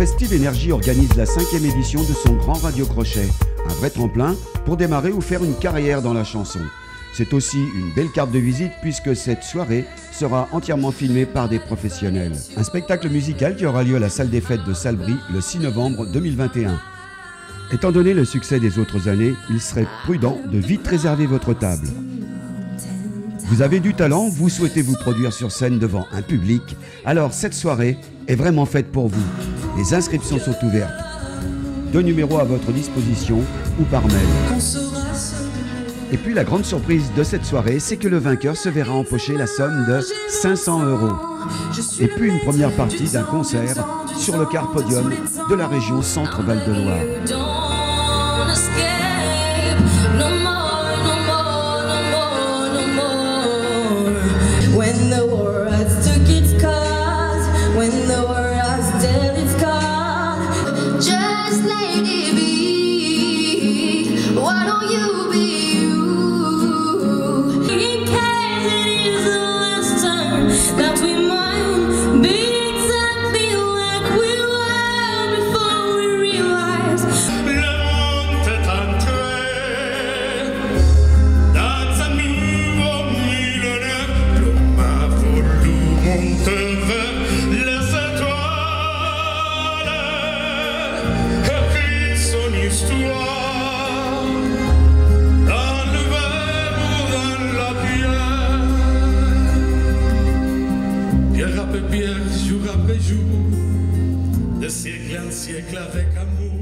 Festive Énergie organise la cinquième édition de son Grand Radio Crochet, un vrai tremplin pour démarrer ou faire une carrière dans la chanson. C'est aussi une belle carte de visite puisque cette soirée sera entièrement filmée par des professionnels. Un spectacle musical qui aura lieu à la salle des fêtes de Salbris le 6 novembre 2021. Étant donné le succès des autres années, il serait prudent de vite réserver votre table. Vous avez du talent, vous souhaitez vous produire sur scène devant un public, alors cette soirée est vraiment faite pour vous. Les inscriptions sont ouvertes. Deux numéros à votre disposition ou par mail. Et puis la grande surprise de cette soirée, c'est que le vainqueur se verra empocher la somme de 500 euros. Et puis une première partie d'un concert sur le car podium de la région Centre-Val de Loire. that we de siècle en siècle avec amour.